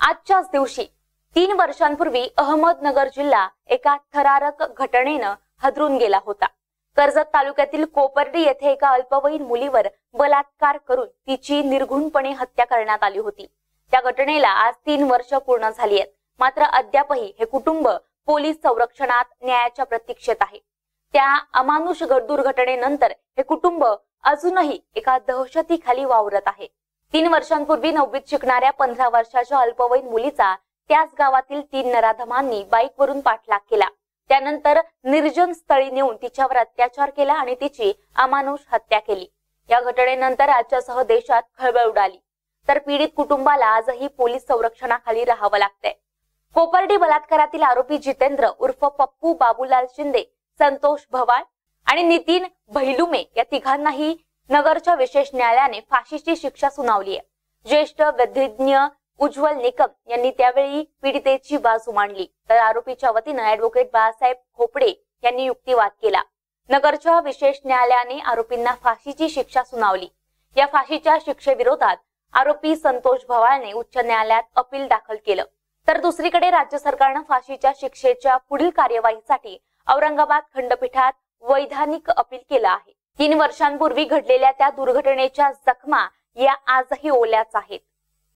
आजच्याच दिवशी तीन वर्षांपूर्वी अहमदनगर जिल्हा एका थरारक घटनेनं हदरून गेला होता. कर्जत तालुक्यातील कोपर्डी येथे एका अल्पवयीन मुलीवर बलात्कार करून तिची निर्घुणपणे हत्या करण्यात आली होती. त्या घटनेला आज तीन वर्ष पूर्ण झाली आहेत. मात्र अद्यापही हे कुटुंब पोलीस संरक्षणात न्यायाच्या प्रतीक्षेत आहे. त्या अमानुष दुर्घटनेनंतर हे कुटुंब अजूनही एका दहशतीखाली वावरत आहे. तीन वर्षांपूर्वी नववीत शिकणाऱ्या पंधरा वर्षाच्या अल्पवयीन मुलीचा त्याच गावातील तीन नराधमांनी बाईकवरून पाठलाग केला. त्यानंतर निर्जन स्थळी नेऊन तिच्यावर अत्याचार केला आणि तिची अमानुष हत्या केली. या घटनेनंतर राज्यासह देशात खळबळ उडाली. तर पीडित कुटुंबाला आजही पोलीस संरक्षणाखाली राहावं लागतंय. कोपर्डी बलात्कारातील आरोपी जितेंद्र उर्फ पप्पू बाबूलाल शिंदे संतोष भवाळ आणि नितीन भैलुमे या तिघांनाही नगरच्या विशेष न्यायालयाने फाशीची शिक्षा सुनावली आहे. ज्येष्ठ वैद्यज्ञ उज्ज्वल निकम यांनी त्यावेळी पीडितेची बाजू मांडली. तर आरोपीच्या वतीनं ऍडव्होकेट बाळासाहेब खोपडे यांनी युक्तिवाद केला. नगरच्या विशेष न्यायालयाने आरोपींना फाशीची शिक्षा सुनावली. या फाशीच्या शिक्षेविरोधात आरोपी संतोष भवाळने उच्च न्यायालयात अपील दाखल केलं. तर दुसरीकडे राज्य सरकारनं फाशीच्या शिक्षेच्या पुढील कार्यवाहीसाठी औरंगाबाद खंडपीठात वैधानिक अपील केलं आहे. तीन वर्षांपूर्वी घडलेल्या त्या दुर्घटनेच्या जखमा या आजही ओल्याच आहेत.